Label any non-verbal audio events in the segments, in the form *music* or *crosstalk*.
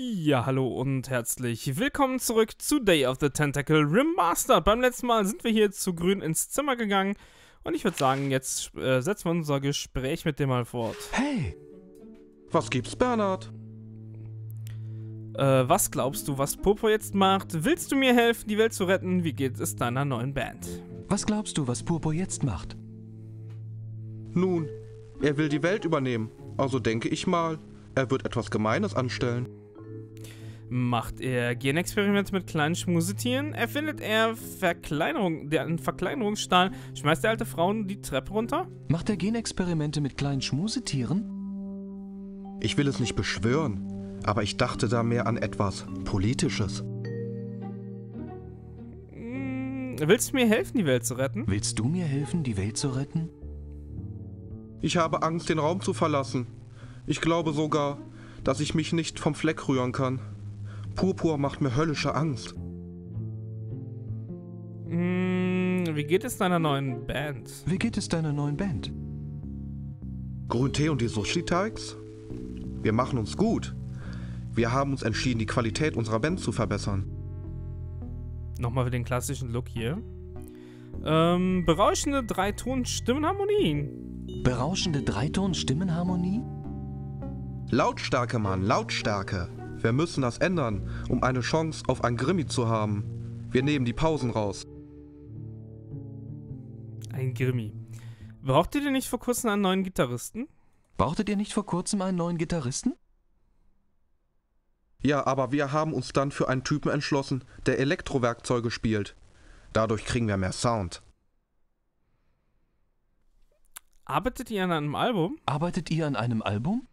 Ja, hallo und herzlich willkommen zurück zu Day of the Tentacle Remastered. Beim letzten Mal sind wir hier zu Grün ins Zimmer gegangen und ich würde sagen, jetzt äh, setzen wir unser Gespräch mit dem mal fort. Hey, Was gibt's, Bernhard? Äh, was glaubst du, was Popo jetzt macht? Willst du mir helfen, die Welt zu retten? Wie geht es deiner neuen Band? was glaubst du, was Purpur jetzt macht? Nun, er will die Welt übernehmen. Also denke ich mal, er wird etwas Gemeines anstellen. Macht er Genexperimente mit kleinen Schmusetieren? Erfindet er Verkleinerung, der einen Verkleinerungsstahl? Schmeißt er alte Frauen die Treppe runter? Macht er Genexperimente mit kleinen Schmusetieren? Ich will es nicht beschwören, aber ich dachte da mehr an etwas Politisches. Hm, willst du mir helfen, die Welt zu retten? Willst du mir helfen, die Welt zu retten? Ich habe Angst, den Raum zu verlassen. Ich glaube sogar, dass ich mich nicht vom Fleck rühren kann. Purpur macht mir höllische Angst. Hm, wie geht es deiner neuen Band? Wie geht es deiner neuen Band? Grüntee und die Sushi-Teigs? Wir machen uns gut. Wir haben uns entschieden, die Qualität unserer Band zu verbessern. Nochmal für den klassischen Look hier. Ähm, berauschende Dreiton-Stimmenharmonien. Berauschende Dreiton-Stimmenharmonie? Lautstärke, Mann, Lautstärke. Wir müssen das ändern, um eine Chance auf ein Grimmi zu haben. Wir nehmen die Pausen raus. Ein Grimmi. Braucht ihr nicht vor kurzem einen neuen Gitarristen? Brauchtet ihr nicht vor kurzem einen neuen Gitarristen? Ja, aber wir haben uns dann für einen Typen entschlossen, der Elektrowerkzeuge spielt. Dadurch kriegen wir mehr Sound. Arbeitet ihr an einem Album? Arbeitet ihr an einem Album?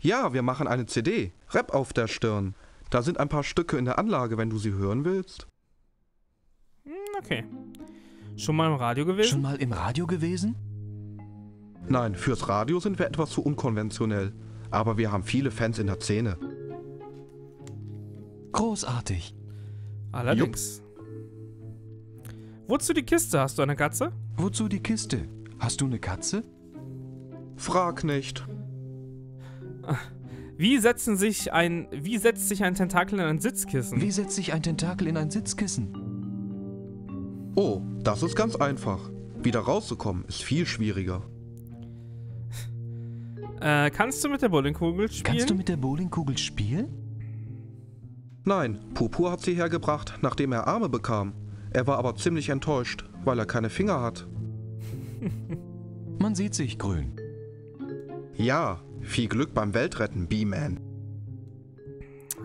Ja, wir machen eine CD. Rap auf der Stirn. Da sind ein paar Stücke in der Anlage, wenn du sie hören willst. Hm, okay. Schon mal im Radio gewesen? Schon mal im Radio gewesen? Nein, fürs Radio sind wir etwas zu unkonventionell. Aber wir haben viele Fans in der Szene. Großartig. Allerdings. Wozu die Kiste? Hast du eine Katze? Wozu die Kiste? Hast du eine Katze? Frag nicht. Wie setzen sich ein. Wie setzt sich ein Tentakel in ein Sitzkissen? Wie setzt sich ein Tentakel in ein Sitzkissen? Oh, das ist ganz einfach. Wieder rauszukommen ist viel schwieriger. Äh, kannst du mit der Bowlingkugel spielen? Kannst du mit der Bowlingkugel spielen? Nein, Purpur hat sie hergebracht, nachdem er Arme bekam. Er war aber ziemlich enttäuscht, weil er keine Finger hat. Man sieht sich grün. Ja, viel Glück beim Weltretten, B-Man.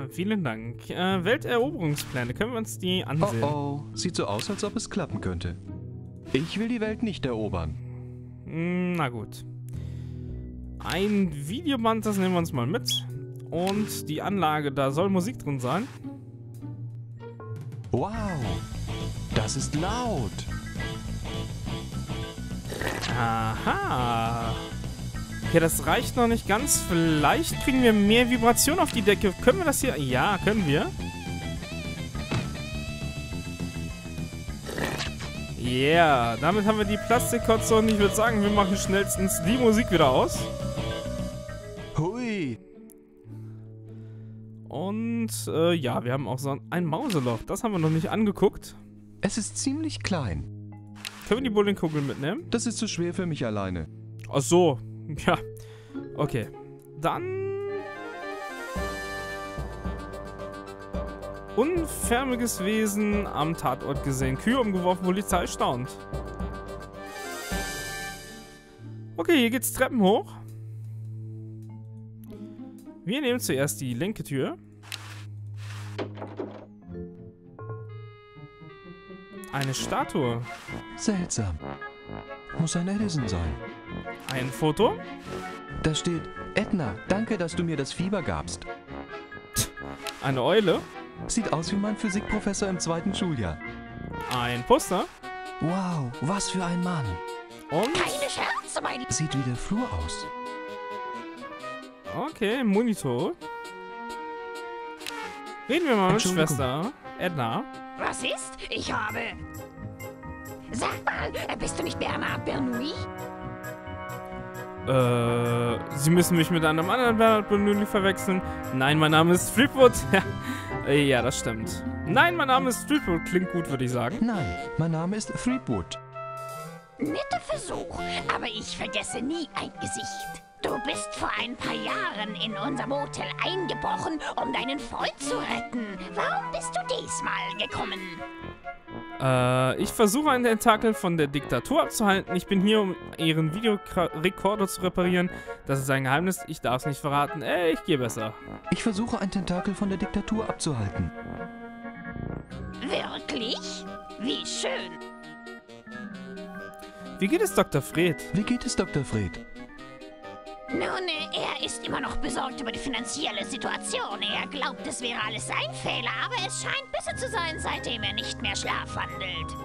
Vielen Dank. Äh, Welteroberungspläne. Können wir uns die Oh ansehen? oh, sieht so aus, als ob es klappen könnte. Ich will die Welt nicht erobern. Hm, Na gut. Ein Videoband, das nehmen wir uns mal mit. Und die Anlage, da soll Musik drin sein. Wow, das ist laut. Aha. Okay, das reicht noch nicht ganz. Vielleicht kriegen wir mehr Vibration auf die Decke. Können wir das hier? Ja, können wir. Yeah, damit haben wir die Plastikkotze und ich würde sagen, wir machen schnellstens die Musik wieder aus. Hui. Und äh, ja, wir haben auch so ein Mauseloch. Das haben wir noch nicht angeguckt. Es ist ziemlich klein. Können wir die Bowlingkugel mitnehmen? Das ist zu schwer für mich alleine. Ach so. Ja. Okay. Dann. Unförmiges Wesen am Tatort gesehen. Kühe umgeworfen, Polizei staunt. Okay, hier geht's Treppen hoch. Wir nehmen zuerst die linke Tür. Eine Statue. Seltsam. Muss ein Edison sein. Ein Foto. Da steht, Edna, danke, dass du mir das Fieber gabst. Eine Eule. Sieht aus wie mein Physikprofessor im zweiten Schuljahr. Ein Poster. Wow, was für ein Mann. Und. Sieht wie der Flur aus. Okay, Monitor. Reden wir mal mit. Schwester Edna. Was ist? Ich habe. Sag mal, bist du nicht Bernard Bernoulli? Äh, Sie müssen mich mit einem anderen Bernhard Bernoulli verwechseln. Nein, mein Name ist Streetwood. *laughs* ja, das stimmt. Nein, mein Name ist Streetwood. Klingt gut, würde ich sagen. Nein, mein Name ist Threepwood. Netter Versuch, aber ich vergesse nie ein Gesicht. Du bist vor ein paar Jahren in unser Motel eingebrochen, um deinen Freund zu retten. Warum bist du diesmal gekommen? Äh, ich versuche einen Tentakel von der Diktatur abzuhalten. Ich bin hier, um ihren Videorekorder zu reparieren. Das ist ein Geheimnis. Ich darf es nicht verraten. Äh, ich gehe besser. Ich versuche ein Tentakel von der Diktatur abzuhalten. Wirklich? Wie schön. Wie geht es Dr. Fred? Wie geht es, Dr. Fred? Nun, er ist immer noch besorgt über die finanzielle Situation. Er glaubt, es wäre alles sein Fehler, aber es scheint besser zu sein, seitdem er nicht mehr schlafwandelt.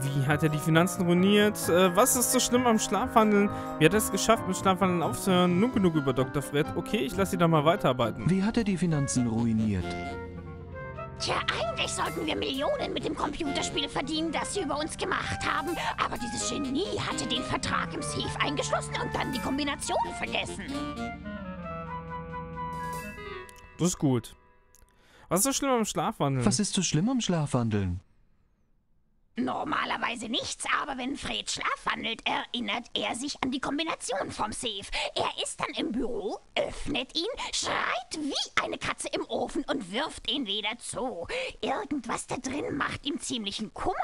Wie hat er die Finanzen ruiniert? Äh, was ist so schlimm am Schlafwandeln? Wie hat er es geschafft, mit Schlafwandeln aufzuhören? Nun genug über Dr. Fred. Okay, ich lasse Sie da mal weiterarbeiten. Wie hat er die Finanzen ruiniert? Tja, eigentlich sollten wir Millionen mit dem Computerspiel verdienen, das sie über uns gemacht haben. Aber dieses Genie hatte den Vertrag im Safe eingeschlossen und dann die Kombination vergessen. Das ist gut. Was ist so schlimm am Schlafwandeln? Was ist so schlimm am Schlafwandeln? Normalerweise nichts, aber wenn Fred schlafwandelt, erinnert er sich an die Kombination vom Safe. Er ist dann im Büro, öffnet ihn, schreit wie eine Katze im Ofen und wirft ihn wieder zu. Irgendwas da drin macht ihm ziemlichen Kummer.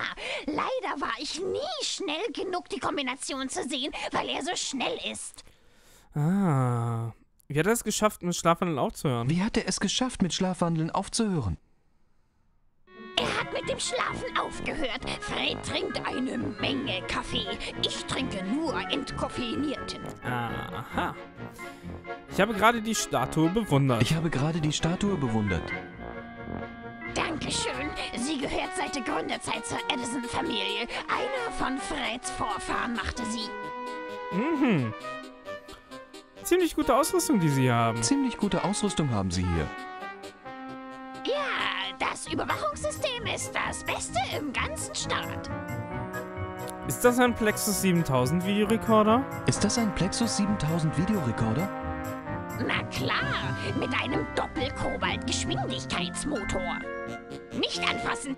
Leider war ich nie schnell genug, die Kombination zu sehen, weil er so schnell ist. Ah. Wie hat er es geschafft, mit Schlafwandeln aufzuhören? Wie hat er es geschafft, mit Schlafwandeln aufzuhören? Mit dem Schlafen aufgehört. Fred trinkt eine Menge Kaffee. Ich trinke nur entkoffeinierten. Aha. Ich habe gerade die Statue bewundert. Ich habe gerade die Statue bewundert. Dankeschön. Sie gehört seit der Gründerzeit zur Edison-Familie. Einer von Freds Vorfahren machte sie. Mhm. Ziemlich gute Ausrüstung, die Sie haben. Ziemlich gute Ausrüstung haben Sie hier. Ja, das Überwachungssystem ist das Beste im ganzen Staat. Ist das ein Plexus 7000 Videorekorder? Ist das ein Plexus 7000 Videorekorder? Na klar, mit einem Doppel-Kobalt-Geschwindigkeitsmotor. Nicht anfassen.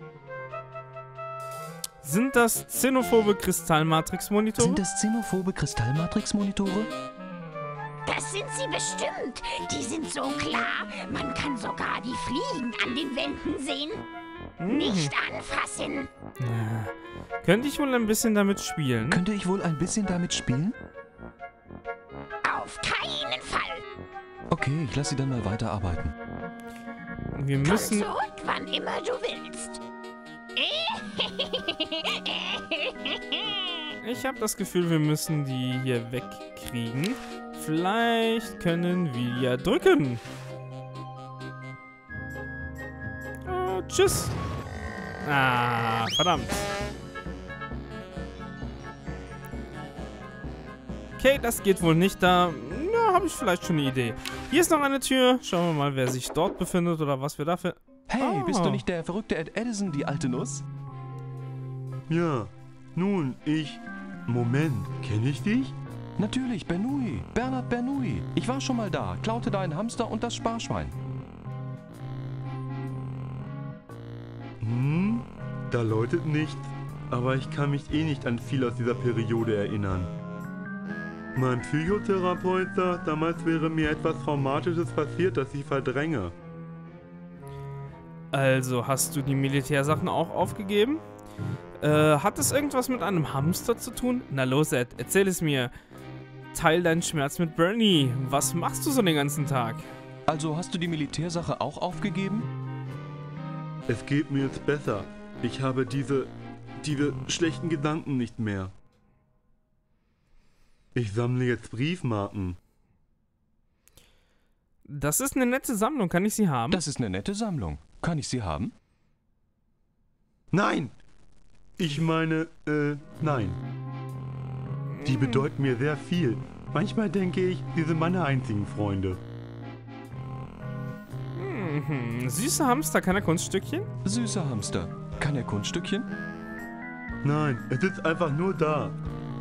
Sind das xenophobe Kristallmatrix-Monitore? Sind das xenophobe Kristallmatrix-Monitore? Das sind sie bestimmt. Die sind so klar, man kann sogar die Fliegen an den Wänden sehen. Nicht anfassen. Könnte ich wohl ein bisschen damit spielen? Könnte ich wohl ein bisschen damit spielen? Auf keinen Fall. Okay, ich lasse Sie dann mal weiterarbeiten. Wir Komm müssen... zurück, wann immer du willst. *laughs* Ich habe das Gefühl, wir müssen die hier wegkriegen. Vielleicht können wir ja drücken. Oh, tschüss. Ah, verdammt. Okay, das geht wohl nicht. Da ja, habe ich vielleicht schon eine Idee. Hier ist noch eine Tür. Schauen wir mal, wer sich dort befindet oder was wir dafür... Hey, Oh. bist du nicht der verrückte Ed Edison, die alte Nuss? Ja, nun, ich. Moment, kenne ich dich? Natürlich, Bernoulli. Bernhard Bernoulli. Ich war schon mal da, klaute deinen Hamster und das Sparschwein. Hm, da läutet nichts, aber ich kann mich eh nicht an viel aus dieser Periode erinnern. Mein Psychotherapeut sagt, damals wäre mir etwas Traumatisches passiert, das ich verdränge. Also, hast du die Militärsachen auch aufgegeben? Äh, hat es irgendwas mit einem Hamster zu tun? Na los, Ed, erzähl es mir. Teil deinen Schmerz mit Bernie. Was machst du so den ganzen Tag? Also hast du die Militärsache auch aufgegeben? Es geht mir jetzt besser. Ich habe diese. diese schlechten Gedanken nicht mehr. Ich sammle jetzt Briefmarken. Das ist eine nette Sammlung. Kann ich sie haben? Das ist eine nette Sammlung. Kann ich sie haben? Nein! Ich meine, äh, nein. Die bedeuten mir sehr viel. Manchmal denke ich, sie sind meine einzigen Freunde. Mhm. Süße Hamster, keine Kunststückchen? Süßer Hamster. Kann er Kunststückchen? Nein, es ist einfach nur da.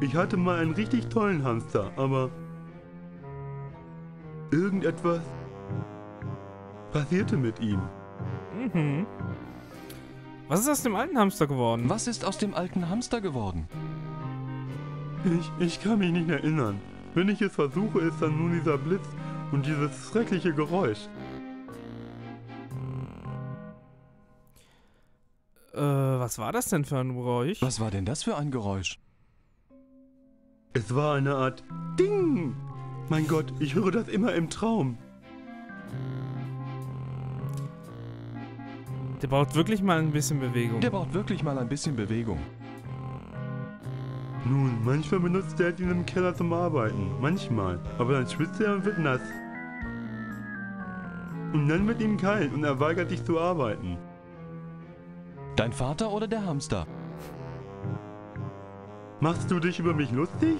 Ich hatte mal einen richtig tollen Hamster, aber irgendetwas passierte mit ihm. Mhm. Was ist aus dem alten Hamster geworden? Was ist aus dem alten Hamster geworden? Ich, ich kann mich nicht erinnern. Wenn ich es versuche, ist dann nun dieser Blitz und dieses schreckliche Geräusch. Äh, was war das denn für ein Geräusch? Was war denn das für ein Geräusch? Es war eine Art Ding. Mein Gott, ich höre das immer im Traum. Der braucht wirklich mal ein bisschen Bewegung. Der braucht wirklich mal ein bisschen Bewegung. Nun, manchmal benutzt er ihn im Keller zum Arbeiten. Manchmal. Aber dann schwitzt er und wird nass. Und dann wird ihm kalt und er weigert sich zu arbeiten. Dein Vater oder der Hamster? Machst du dich über mich lustig?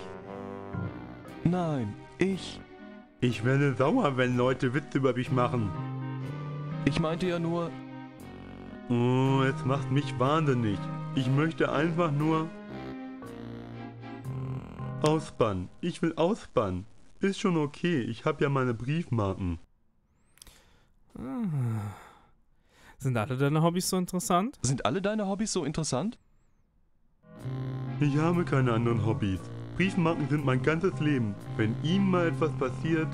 Nein, ich. Ich werde sauer, wenn Leute Witze über mich machen. Ich meinte ja nur, Oh, es macht mich wahnsinnig. Ich möchte einfach nur ausbannen. Ich will ausbannen. Ist schon okay. Ich habe ja meine Briefmarken. Ah. Sind alle deine Hobbys so interessant? sind alle deine Hobbys so interessant? Ich habe keine anderen Hobbys. Briefmarken sind mein ganzes Leben. Wenn ihm mal etwas passiert,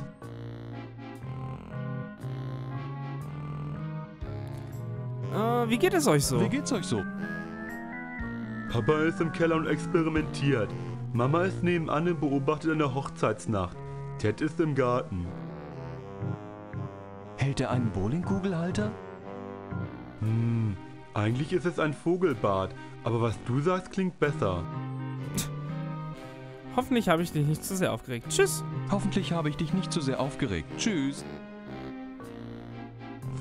Äh, wie geht es euch so? Wie geht's euch so? Papa ist im Keller und experimentiert. Mama ist nebenan und beobachtet eine Hochzeitsnacht. Ted ist im Garten. Hält er einen Bowlingkugelhalter? Hm, eigentlich ist es ein Vogelbad, aber was du sagst klingt besser. *laughs* Hoffentlich habe ich dich nicht zu sehr aufgeregt. Tschüss. Hoffentlich habe ich dich nicht zu sehr aufgeregt. Tschüss.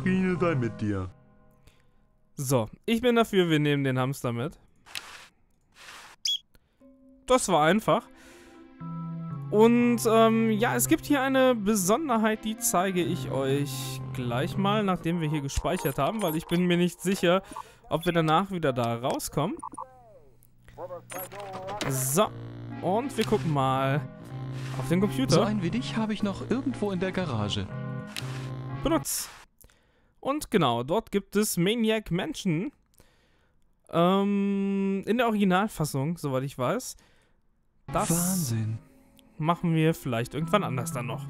Friede sei mit dir. So, ich bin dafür, wir nehmen den Hamster mit. Das war einfach. Und ähm, ja, es gibt hier eine Besonderheit, die zeige ich euch gleich mal, nachdem wir hier gespeichert haben, weil ich bin mir nicht sicher, ob wir danach wieder da rauskommen. So, und wir gucken mal auf den So Computer. ein wie dich habe ich noch irgendwo in der Garage. benutzt. Und genau, dort gibt es Maniac Mansion. Ähm, in der Originalfassung, soweit ich weiß. Das Wahnsinn. Machen wir vielleicht irgendwann anders dann noch.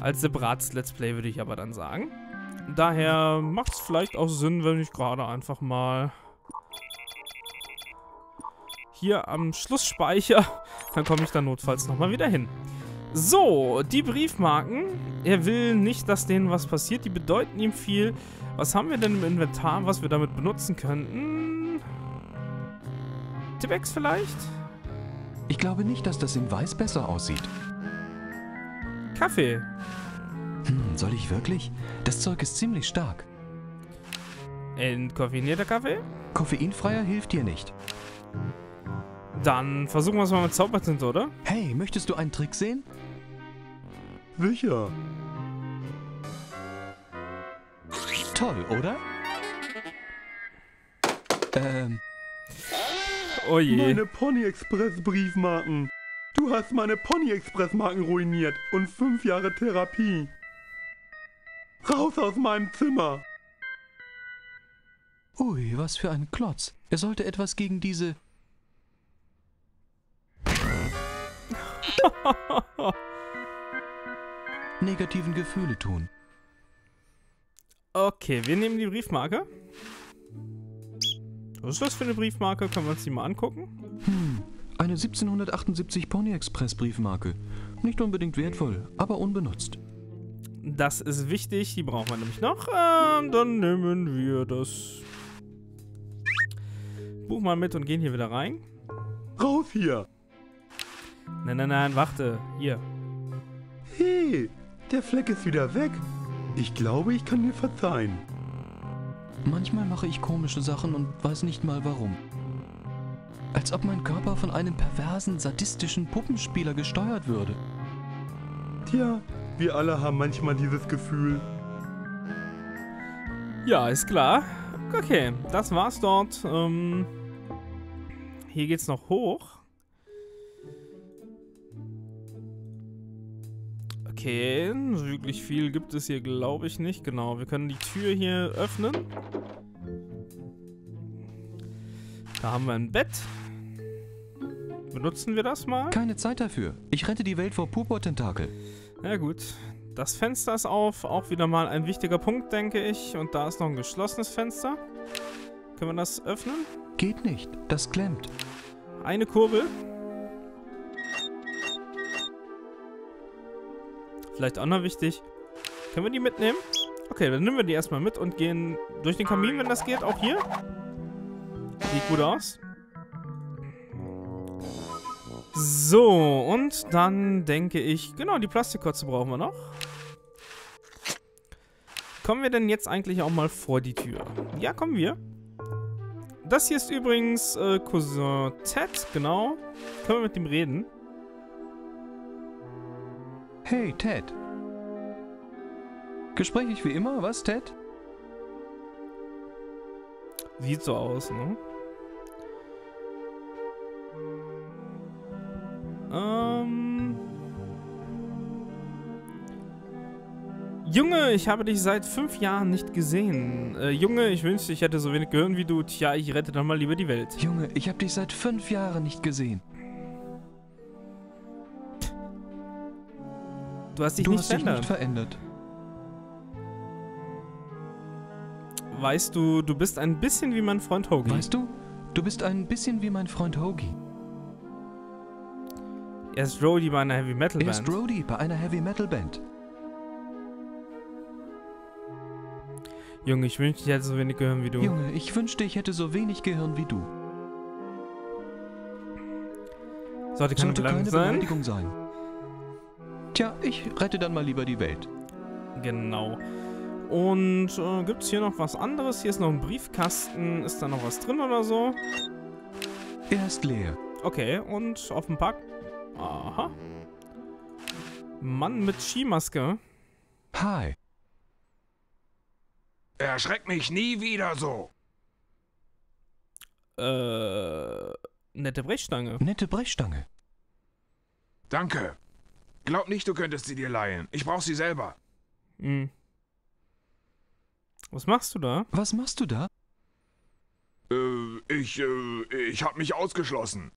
Als separates Let's Play würde ich aber dann sagen. Daher macht es vielleicht auch Sinn, wenn ich gerade einfach mal hier am Schluss speichere. Dann komme ich dann notfalls nochmal wieder hin. So, die Briefmarken. Er will nicht, dass denen was passiert. Die bedeuten ihm viel. Was haben wir denn im Inventar, was wir damit benutzen könnten? Tippex vielleicht? Ich glaube nicht, dass das in Weiß besser aussieht. Kaffee. Hm, soll ich wirklich? Das Zeug ist ziemlich stark. Entkoffinierter Kaffee? Koffeinfreier hilft dir nicht. Dann versuchen wir es mal mit Zaubertinte, oder? Hey, möchtest du einen Trick sehen? Sicher. Toll, oder? Ähm, Oh je. Meine Pony Express Briefmarken. Du hast meine Pony Express Marken ruiniert und fünf Jahre Therapie. Raus aus meinem Zimmer. ui, was für ein Klotz. Er sollte etwas gegen diese... *laughs* negativen Gefühle tun. Okay, wir nehmen die Briefmarke. Was ist das für eine Briefmarke? Können wir uns die mal angucken? Hm, eine 1778 Pony Express Briefmarke. Nicht unbedingt wertvoll, aber unbenutzt. Das ist wichtig, die brauchen wir nämlich noch. Ähm, dann nehmen wir das Buch mal mit und gehen hier wieder rein. Raus hier. Nein, nein, nein, warte. Hier. Hey, der Fleck ist wieder weg. Ich glaube, ich kann dir verzeihen. Manchmal mache ich komische Sachen und weiß nicht mal warum. Als ob mein Körper von einem perversen, sadistischen Puppenspieler gesteuert würde. Tja, wir alle haben manchmal dieses Gefühl. Ja, ist klar. Okay, das war's dort. Ähm, hier geht's noch hoch. Okay, wirklich viel gibt es hier, glaube ich, nicht. Genau, wir können die Tür hier öffnen. Da haben wir ein Bett. Benutzen wir das mal? Keine Zeit dafür. Ich rette die Welt vor Purpur-Tentakel. Ja gut. Das Fenster ist auf. Auch wieder mal ein wichtiger Punkt, denke ich. Und da ist noch ein geschlossenes Fenster. Können wir das öffnen? Geht nicht. Das klemmt. Eine Kurbel. Vielleicht auch noch wichtig. Können wir die mitnehmen? Okay, dann nehmen wir die erstmal mit und gehen durch den Kamin, wenn das geht. Auch hier. Sieht gut aus. So, und dann denke ich, genau, die Plastikkotze brauchen wir noch. Kommen wir denn jetzt eigentlich auch mal vor die Tür? Ja, kommen wir. Das hier ist übrigens äh, Cousin Ted, genau. Können wir mit ihm reden? Hey, Ted. Gesprächig wie immer, was, Ted? Sieht so aus, ne? Ähm. Junge, ich habe dich seit fünf Jahren nicht gesehen. Äh, Junge, ich wünschte, ich hätte so wenig Gehirn wie du. Tja, ich rette dann mal lieber die Welt. Junge, ich hab dich seit fünf Jahren nicht gesehen. Du hast dich du nicht hast dich verändert. nicht verändert. weißt du, du bist ein bisschen wie mein Freund Hoagie. Weißt du, du bist ein bisschen wie mein Freund Hoagie. er ist Rody bei einer Heavy Metal Er ist Band. Rody bei einer Heavy Metal Band. Junge, ich wünschte, ich hätte so wenig Gehirn wie du. Junge, ich wünschte, ich hätte so wenig Gehirn wie du. Sollte keine Sollte Beleidigung keine sein. Beleidigung sein. Tja, ich rette dann mal lieber die Welt. Genau. Und äh, gibt es hier noch was anderes? Hier ist noch ein Briefkasten. Ist da noch was drin oder so? Er ist leer. Okay, und auf dem Park. Aha. Mann mit Skimaske. Hi. Erschreck mich nie wieder so. Äh. Nette Brechstange. Nette Brechstange. Danke. Glaub nicht, du könntest sie dir leihen. Ich brauch sie selber. Hm. Was machst du da? Was machst du da? Äh, ich, äh, ich hab mich ausgeschlossen.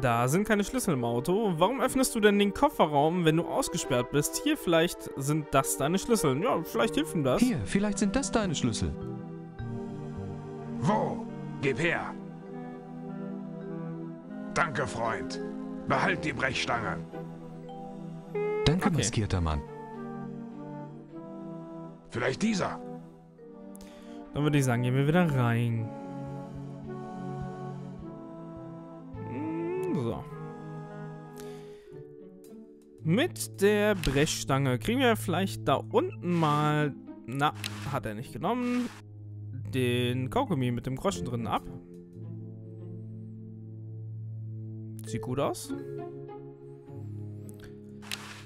Da sind keine Schlüssel im Auto. Warum öffnest du denn den Kofferraum, wenn du ausgesperrt bist? Hier, vielleicht sind das deine Schlüssel. Ja, vielleicht hilft ihm das. Hier, vielleicht sind das deine Schlüssel. Wo? Gib her. Danke, Freund. Behalt die Brechstange. Danke, Okay. maskierter Mann. Vielleicht dieser. Dann würde ich sagen, gehen wir wieder rein. Mm, So. Mit der Brechstange kriegen wir vielleicht da unten mal... Na, hat er nicht genommen. Den Kaugummi mit dem Groschen drin ab. Sieht gut aus.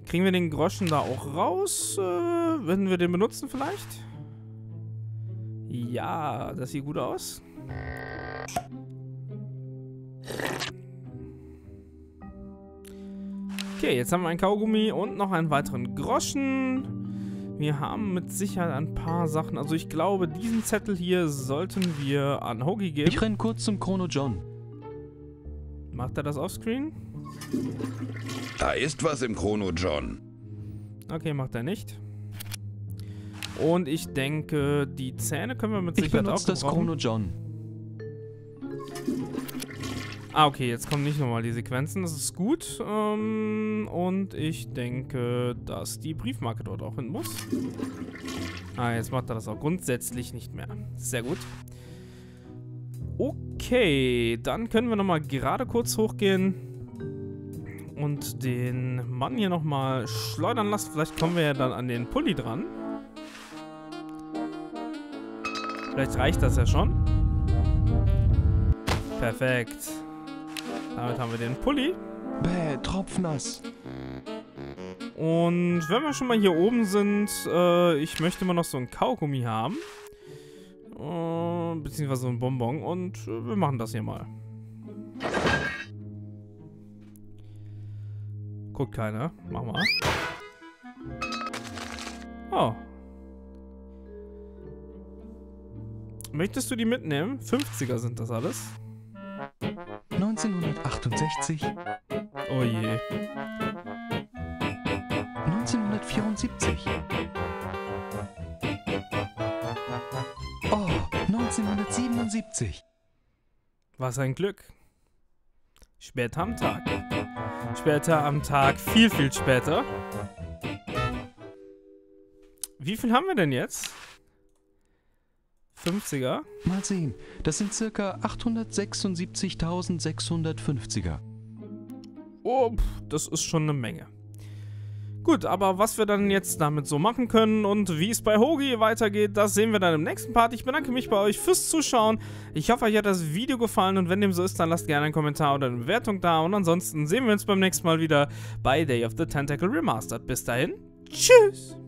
Kriegen wir den Groschen da auch raus? Äh, wenn wir den benutzen vielleicht? Ja, das sieht gut aus. Okay, jetzt haben wir ein Kaugummi und noch einen weiteren Groschen. Wir haben mit Sicherheit ein paar Sachen. Also ich glaube, diesen Zettel hier sollten wir an Hoagie geben. Ich renn kurz zum Chrono John. Macht er das offscreen? Da ist was im Chrono, John. Okay, macht er nicht. Und ich denke, die Zähne können wir mit Ich Sicherheit auch benutze das gebrauchen. Chrono John. Ah, okay, jetzt kommen nicht nochmal die Sequenzen. Das ist gut. Ähm, und ich denke, dass die Briefmarke dort auch hin muss. Ah, jetzt macht er das auch grundsätzlich nicht mehr. Sehr gut. Okay, dann können wir nochmal gerade kurz hochgehen und den Mann hier nochmal schleudern lassen. Vielleicht kommen wir ja dann an den Pulli dran. Vielleicht reicht das ja schon. Perfekt. Damit haben wir den Pulli. Bäh, tropfnass. Und wenn wir schon mal hier oben sind, äh, ich möchte mal noch so ein Kaugummi haben. Äh, beziehungsweise so ein Bonbon. Und äh, wir machen das hier mal. Guckt keiner. Mach mal. Oh. Möchtest du die mitnehmen? 50er sind das alles. 1968, Oh je. 1974. 1977. Was ein Glück. Später am Tag. Später am Tag, viel, viel später. Wie viel haben wir denn jetzt? 50er. Mal sehen, das sind circa 876.650er. Oh, das ist schon eine Menge. Gut, aber was wir dann jetzt damit so machen können und wie es bei Hogi weitergeht, das sehen wir dann im nächsten Part. Ich bedanke mich bei euch fürs Zuschauen. Ich hoffe, euch hat das Video gefallen und wenn dem so ist, dann lasst gerne einen Kommentar oder eine Bewertung da. Und ansonsten sehen wir uns beim nächsten Mal wieder bei Day of the Tentacle Remastered. Bis dahin, tschüss!